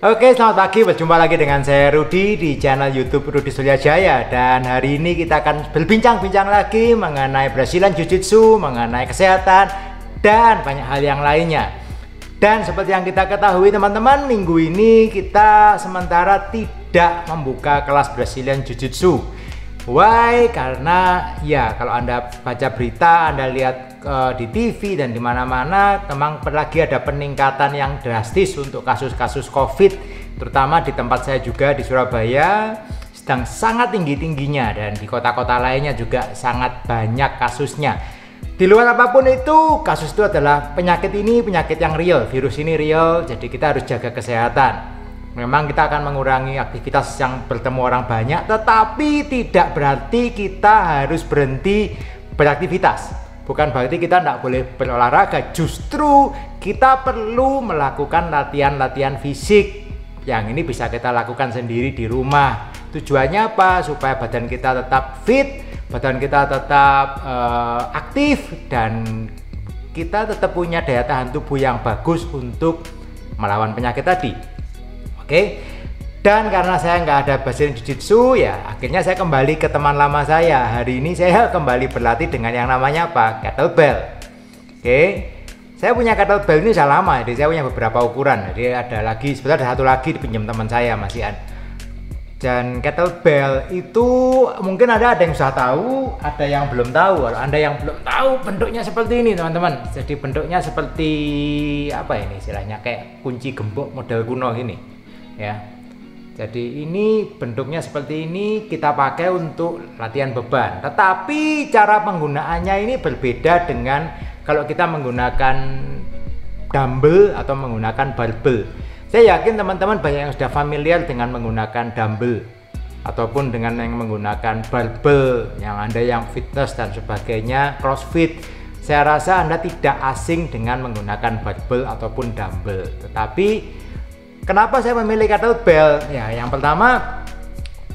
Oke, selamat pagi. Berjumpa lagi dengan saya Rudi di channel YouTube Rudi Surya Jaya dan hari ini kita akan berbincang-bincang lagi mengenai Brazilian Jiu-Jitsu, mengenai kesehatan dan banyak hal yang lainnya. Dan seperti yang kita ketahui teman-teman, minggu ini kita sementara tidak membuka kelas Brazilian Jiu-Jitsu. Why? Karena ya kalau Anda baca berita, Anda lihat uh, di TV dan di mana-mana memang lagi ada peningkatan yang drastis untuk kasus-kasus COVID, terutama di tempat saya juga di Surabaya sedang sangat tinggi-tingginya dan di kota-kota lainnya juga sangat banyak kasusnya. Di luar apa pun itu, kasus itu adalah penyakit ini penyakit yang real, virus ini real, jadi kita harus jaga kesehatan. Memang kita akan mengurangi aktivitas yang bertemu orang banyak, tetapi tidak berarti kita harus berhenti beraktivitas Bukan berarti kita tidak boleh berolahraga, justru kita perlu melakukan latihan-latihan fisik yang ini bisa kita lakukan sendiri di rumah. Tujuannya apa? Supaya badan kita tetap fit, badan kita tetap uh, aktif dan kita tetap punya daya tahan tubuh yang bagus untuk melawan penyakit tadi. Oke. Dan karena saya nggak ada Brazilian Jiu-Jitsu, ya akhirnya saya kembali ke teman lama saya. Hari ini saya kembali berlatih dengan yang namanya apa? Kettlebell. Oke, saya punya kettlebell ini sudah lama, jadi saya punya beberapa ukuran. Jadi ada lagi, sebenarnya ada satu lagi dipinjam teman saya masih ada. Dan kettlebell itu mungkin ada ada yang sudah tahu, ada yang belum tahu. Kalau anda yang belum tahu bentuknya seperti ini teman-teman. Jadi bentuknya seperti apa ini istilahnya kayak kunci gembok model kuno gini, ya jadi ini bentuknya seperti ini kita pakai untuk latihan beban. Tetapi cara penggunaannya ini berbeda dengan kalau kita menggunakan dumbbell atau menggunakan barbell. Saya yakin teman-teman banyak yang sudah familiar dengan menggunakan dumbbell ataupun dengan yang menggunakan barbell yang Anda yang fitness dan sebagainya, crossfit. Saya rasa Anda tidak asing dengan menggunakan barbell ataupun dumbbell. Tetapi Kenapa saya memilih kettlebell? Ya, yang pertama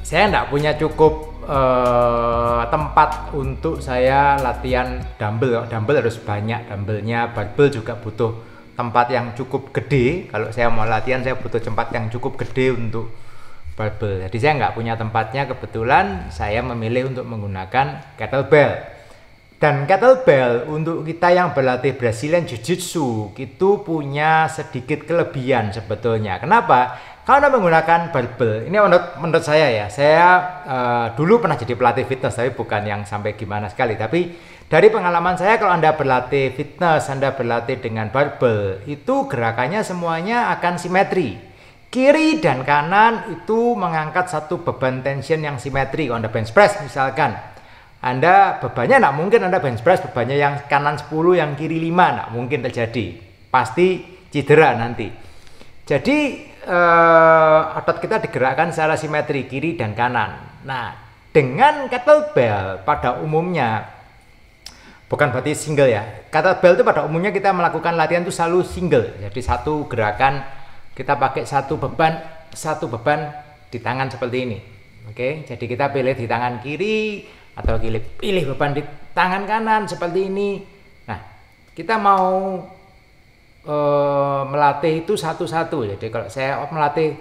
saya tidak punya cukup uh, tempat untuk saya latihan dumbbell. Dumbbell harus banyak dumbbellnya, barbell juga butuh tempat yang cukup gede. Kalau saya mau latihan, saya butuh tempat yang cukup gede untuk barbell. Jadi saya nggak punya tempatnya. Kebetulan saya memilih untuk menggunakan kettlebell. Dan kettlebell untuk kita yang berlatih Brazilian Jiu-Jitsu itu punya sedikit kelebihan sebetulnya. Kenapa? Karena menggunakan barbell. Ini menurut, menurut saya ya. Saya uh, dulu pernah jadi pelatih fitness tapi bukan yang sampai gimana sekali. Tapi dari pengalaman saya kalau Anda berlatih fitness, Anda berlatih dengan barbell, itu gerakannya semuanya akan simetri. Kiri dan kanan itu mengangkat satu beban tension yang simetri. Kalau Anda bench press misalkan, anda bebannya tidak mungkin Anda bench press bebannya yang kanan 10 yang kiri 5 tidak mungkin terjadi. Pasti cedera nanti. Jadi eh, otot kita digerakkan secara simetri kiri dan kanan. Nah, dengan kettlebell pada umumnya bukan berarti single ya. Kettlebell itu pada umumnya kita melakukan latihan itu selalu single. Jadi satu gerakan kita pakai satu beban, satu beban di tangan seperti ini. Oke, jadi kita pilih di tangan kiri, atau pilih, pilih beban di tangan kanan seperti ini. Nah, kita mau e, melatih itu satu-satu. Jadi kalau saya melatih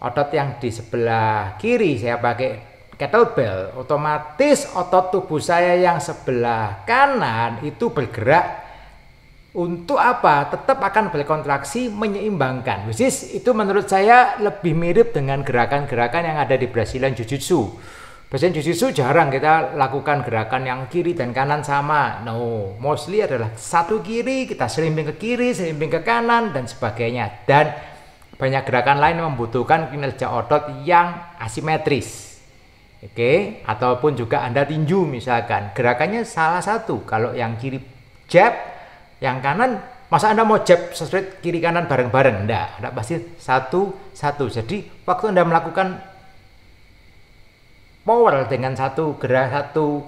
otot yang di sebelah kiri saya pakai kettlebell, otomatis otot tubuh saya yang sebelah kanan itu bergerak untuk apa? Tetap akan berkontraksi menyeimbangkan. Which itu menurut saya lebih mirip dengan gerakan-gerakan yang ada di Brazilian Brazilian Jiu-Jitsu jarang kita lakukan gerakan yang kiri dan kanan sama. No, mostly adalah satu kiri, kita selimping ke kiri, selimping ke kanan, dan sebagainya. Dan banyak gerakan lain membutuhkan kinerja otot yang asimetris. Oke, okay? ataupun juga Anda tinju misalkan. Gerakannya salah satu. Kalau yang kiri jab, yang kanan masa Anda mau jab sesuai kiri kanan bareng-bareng? Enggak, enggak pasti satu-satu. Jadi waktu Anda melakukan power dengan satu gerak satu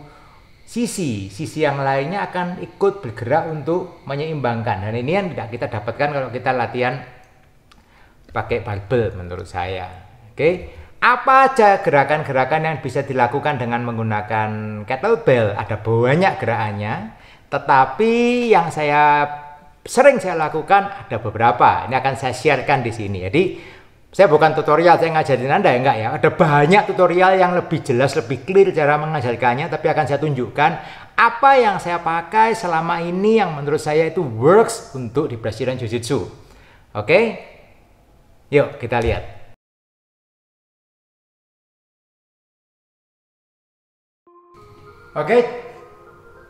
sisi, sisi yang lainnya akan ikut bergerak untuk menyeimbangkan. Dan ini yang tidak kita dapatkan kalau kita latihan pakai barbel menurut saya. Oke. Apa aja gerakan-gerakan yang bisa dilakukan dengan menggunakan kettlebell? Ada banyak gerakannya, tetapi yang saya sering saya lakukan ada beberapa. Ini akan saya sharekan di sini. Jadi saya bukan tutorial saya ngajarin anda ya enggak ya. Ada banyak tutorial yang lebih jelas lebih clear cara mengajarkannya tapi akan saya tunjukkan apa yang saya pakai selama ini yang menurut saya itu works untuk di Brazilian Jiu-Jitsu. Oke? Yuk kita lihat. Oke?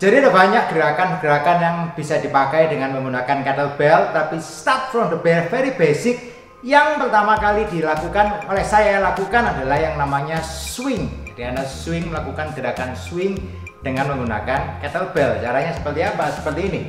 Jadi ada banyak gerakan-gerakan yang bisa dipakai dengan menggunakan kettlebell tapi start from the very basic yang pertama kali dilakukan oleh saya lakukan adalah yang namanya swing. Jadi Anda swing melakukan gerakan swing dengan menggunakan kettlebell. Caranya seperti apa? Seperti ini.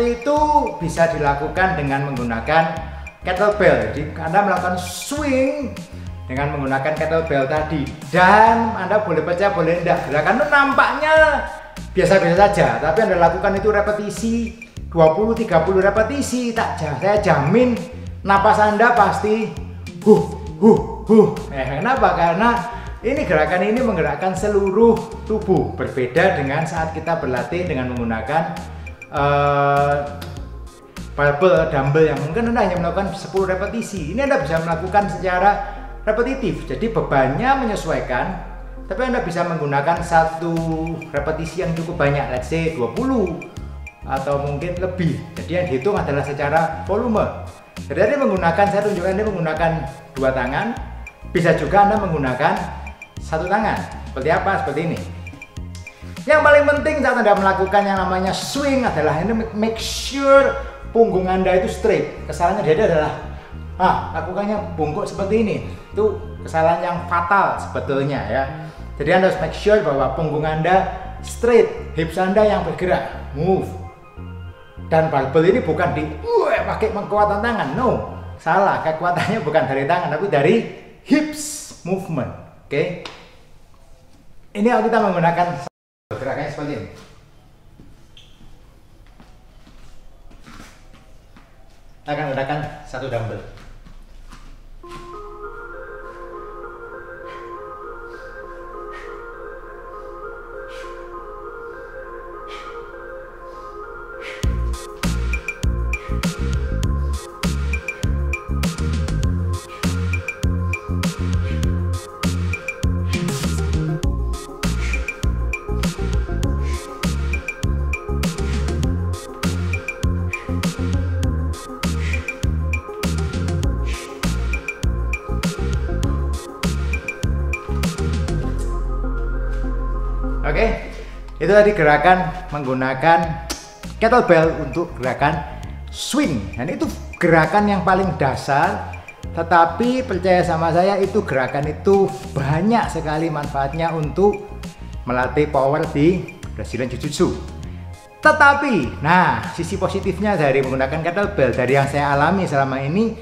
Seperti itu bisa dilakukan dengan menggunakan kettlebell. Jadi Anda melakukan swing dengan menggunakan kettlebell tadi dan Anda boleh percaya boleh tidak. Gerakan itu nampaknya biasa-biasa saja, tapi Anda lakukan itu repetisi 20 30 repetisi tak saya jamin napas Anda pasti huh huh huh. Eh, kenapa? Karena ini gerakan ini menggerakkan seluruh tubuh, berbeda dengan saat kita berlatih dengan menggunakan uh, barbell dumbbell yang mungkin Anda hanya melakukan 10 repetisi. Ini Anda bisa melakukan secara repetitif. Jadi bebannya menyesuaikan, tapi Anda bisa menggunakan satu repetisi yang cukup banyak, let's say 20 atau mungkin lebih. Jadi yang dihitung adalah secara volume. Jadi Anda menggunakan, saya tunjukkan Anda menggunakan dua tangan, bisa juga Anda menggunakan satu tangan. Seperti apa? Seperti ini. Yang paling penting saat Anda melakukan yang namanya swing adalah ini make sure punggung Anda itu straight. Kesalahannya dia adalah ah, lakukannya bungkuk seperti ini. Itu kesalahan yang fatal sebetulnya ya. Jadi Anda harus make sure bahwa punggung Anda straight, hips Anda yang bergerak, move. Dan barbel ini bukan di uh, pakai kekuatan tangan, no. Salah, kekuatannya bukan dari tangan tapi dari hips movement. Oke. Okay? Ini kita menggunakan gerakannya seperti ini. Kita akan menggunakan satu dumbbell. Itu tadi gerakan menggunakan kettlebell untuk gerakan swing. Dan itu gerakan yang paling dasar, tetapi percaya sama saya itu gerakan itu banyak sekali manfaatnya untuk melatih power di Brazilian Jiu-Jitsu. Tetapi, nah sisi positifnya dari menggunakan kettlebell dari yang saya alami selama ini,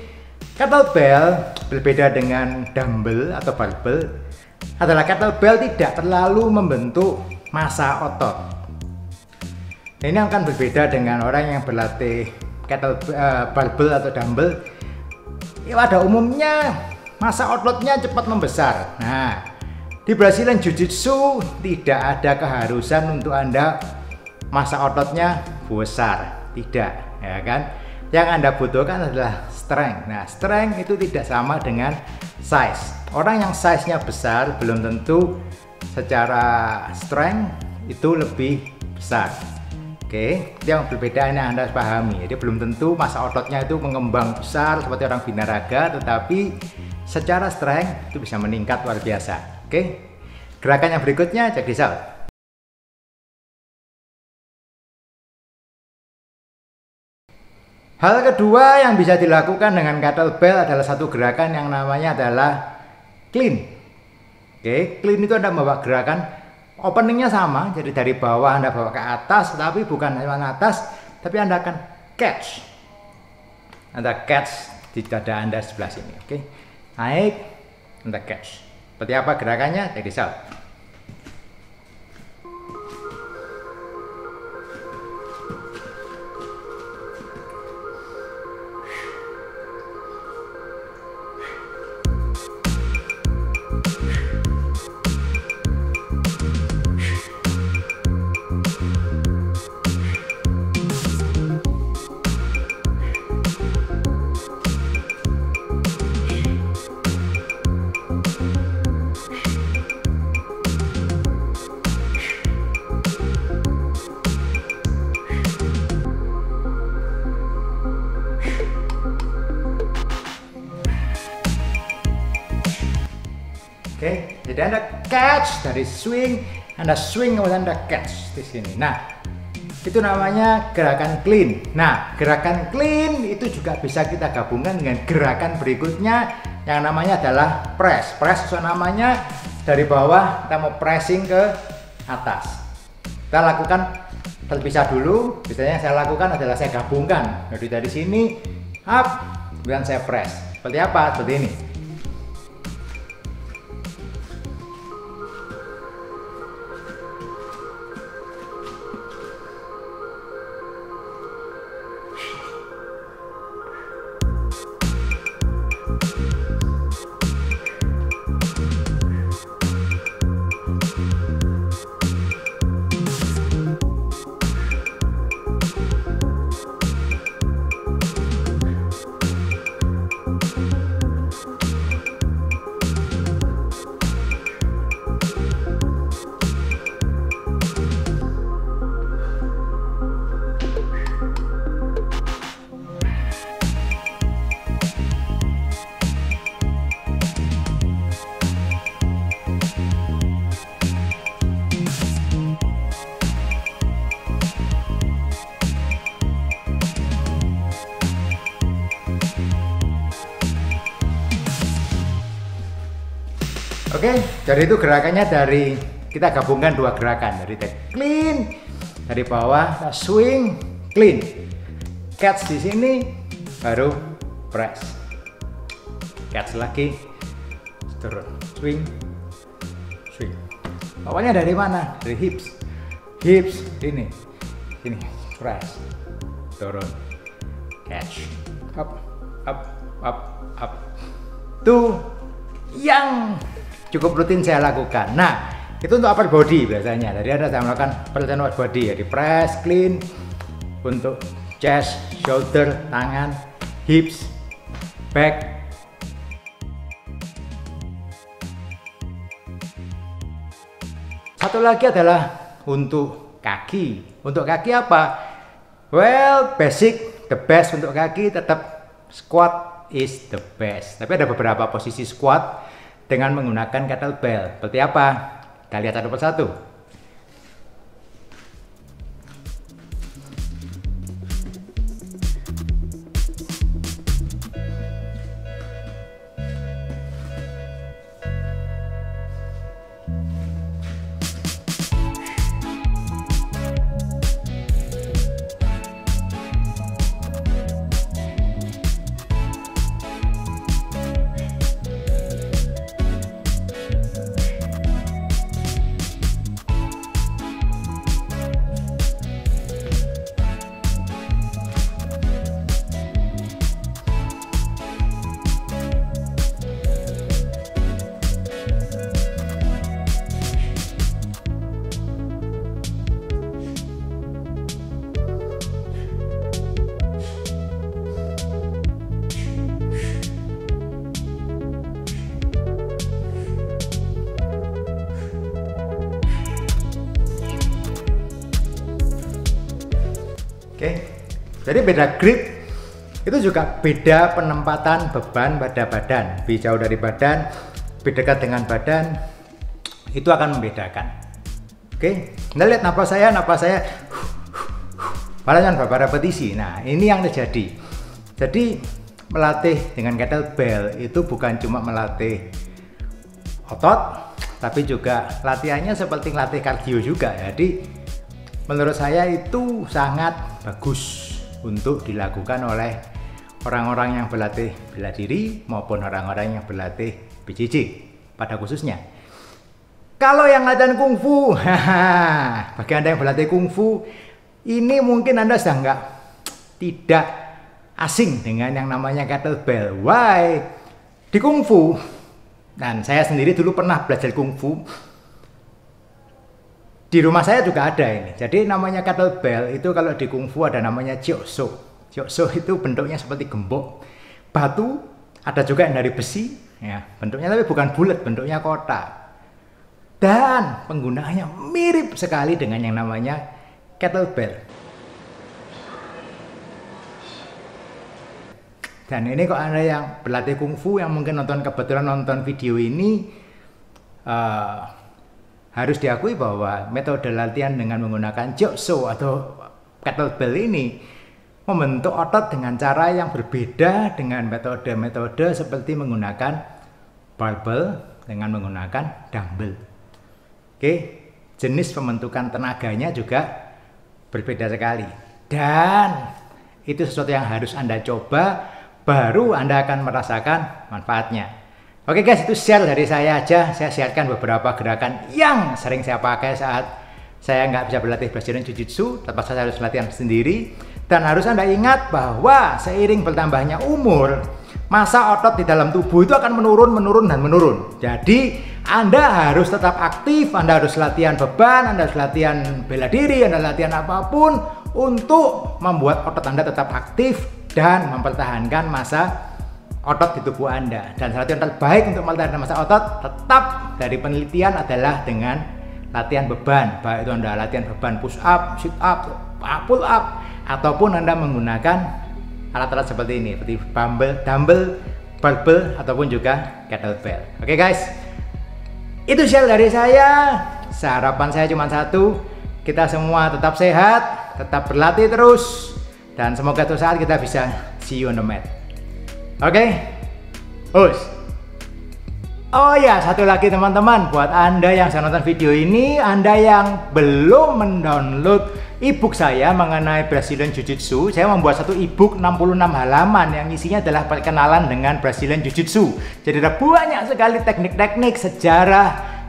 kettlebell berbeda dengan dumbbell atau barbell adalah kettlebell tidak terlalu membentuk massa otot. Ini akan berbeda dengan orang yang berlatih kettlebell, uh, barbell atau dumbbell. Ya, pada umumnya massa ototnya cepat membesar. Nah, di Brazilian Jiu-Jitsu tidak ada keharusan untuk Anda massa ototnya besar, tidak, ya kan? Yang Anda butuhkan adalah strength. Nah, strength itu tidak sama dengan size. Orang yang size-nya besar belum tentu secara strength itu lebih besar. Oke, itu yang berbeda ini Anda pahami. Jadi belum tentu masa ototnya itu mengembang besar seperti orang binaraga, tetapi secara strength itu bisa meningkat luar biasa. Oke, gerakan yang berikutnya cek this Hal kedua yang bisa dilakukan dengan kettlebell adalah satu gerakan yang namanya adalah clean. Oke, clean itu Anda bawa gerakan openingnya sama, jadi dari bawah Anda bawa ke atas, tapi bukan hanya atas, tapi Anda akan catch. Anda catch di dada Anda sebelah sini, oke. Naik, and the catch. Seperti apa gerakannya? Check this dari swing, Anda swing kemudian Anda catch di sini. Nah, itu namanya gerakan clean. Nah, gerakan clean itu juga bisa kita gabungkan dengan gerakan berikutnya yang namanya adalah press. Press itu namanya dari bawah kita mau pressing ke atas. Kita lakukan terpisah dulu. Biasanya saya lakukan adalah saya gabungkan. Jadi dari sini up, kemudian saya press. Seperti apa? Seperti ini. Jadi itu gerakannya dari kita gabungkan dua gerakan dari clean dari bawah swing clean. Catch di sini baru press. Catch lagi turun. Swing swing. Bawahnya dari mana? Dari hips. Hips ini sini press. Turun. Catch. Up up up up. Tuh yang cukup rutin saya lakukan. Nah, itu untuk upper body biasanya. Jadi ada saya melakukan pelatihan upper body ya di press, clean, untuk chest, shoulder, tangan, hips, back. Satu lagi adalah untuk kaki. Untuk kaki apa? Well, basic, the best untuk kaki tetap squat is the best. Tapi ada beberapa posisi squat dengan menggunakan kettlebell. Seperti apa? Kita lihat satu persatu. Oke. Jadi beda grip itu juga beda penempatan beban pada badan. Lebih jauh dari badan, lebih dekat dengan badan, itu akan membedakan. Oke, Anda lihat napas saya, napas saya, Padahal beberapa repetisi. Nah, ini yang terjadi. Jadi melatih dengan kettlebell itu bukan cuma melatih otot, tapi juga latihannya seperti melatih kardio juga. Jadi menurut saya itu sangat bagus untuk dilakukan oleh orang-orang yang berlatih bela diri maupun orang-orang yang berlatih BJJ pada khususnya. Kalau yang latihan kungfu, bagi Anda yang berlatih kungfu, ini mungkin Anda sudah nggak tidak asing dengan yang namanya kettlebell. Why? Di kungfu, dan saya sendiri dulu pernah belajar kungfu, di rumah saya juga ada ini. Jadi namanya kettlebell itu kalau di kungfu ada namanya jiuso. Jiuso itu bentuknya seperti gembok. Batu ada juga yang dari besi, ya bentuknya tapi bukan bulat, bentuknya kotak. Dan penggunaannya mirip sekali dengan yang namanya kettlebell. Dan ini kok ada yang berlatih kungfu yang mungkin nonton kebetulan nonton video ini uh, harus diakui bahwa metode latihan dengan menggunakan jokso atau kettlebell ini membentuk otot dengan cara yang berbeda dengan metode-metode seperti menggunakan barbell dengan menggunakan dumbbell. Oke, jenis pembentukan tenaganya juga berbeda sekali. Dan itu sesuatu yang harus Anda coba baru Anda akan merasakan manfaatnya. Oke guys, itu share dari saya aja. Saya siarkan beberapa gerakan yang sering saya pakai saat saya nggak bisa berlatih Brazilian Jiu-Jitsu, terpaksa saya harus latihan sendiri. Dan harus Anda ingat bahwa seiring bertambahnya umur, masa otot di dalam tubuh itu akan menurun, menurun, dan menurun. Jadi, Anda harus tetap aktif, Anda harus latihan beban, Anda harus latihan bela diri, Anda latihan apa pun untuk membuat otot Anda tetap aktif dan mempertahankan masa otot di tubuh Anda. Dan salah satu yang terbaik untuk mempertahankan masa otot tetap dari penelitian adalah dengan latihan beban. Baik itu Anda latihan beban push up, sit up, pull up, ataupun Anda menggunakan alat-alat seperti ini, seperti dumbbell, dumbbell, barbell, ataupun juga kettlebell. Oke okay, guys, itu share dari saya. Harapan saya cuma satu, kita semua tetap sehat, tetap berlatih terus, dan semoga suatu saat kita bisa see you on the mat. Oke? Okay? Us. Oh ya, satu lagi teman-teman, buat Anda yang saya nonton video ini, Anda yang belum mendownload ebook saya mengenai Brazilian Jiu-Jitsu, saya membuat satu ebook 66 halaman yang isinya adalah perkenalan dengan Brazilian Jiu-Jitsu. Jadi ada banyak sekali teknik-teknik, sejarah,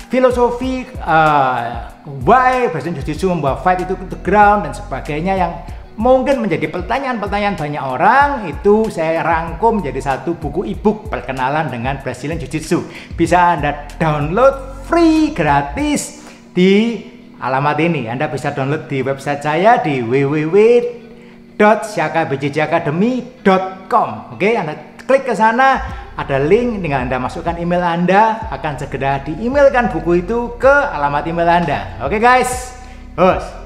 filosofi, uh, why Brazilian Jiu-Jitsu membawa fight itu ke ground dan sebagainya yang mungkin menjadi pertanyaan-pertanyaan banyak orang itu saya rangkum jadi satu buku ebook perkenalan dengan Brazilian Jiu-Jitsu. Bisa Anda download free gratis di alamat ini. Anda bisa download di website saya di www.syakabjjacademy.com oke Anda klik ke sana ada link tinggal Anda masukkan email Anda akan segera di emailkan buku itu ke alamat email Anda. Oke guys. Bos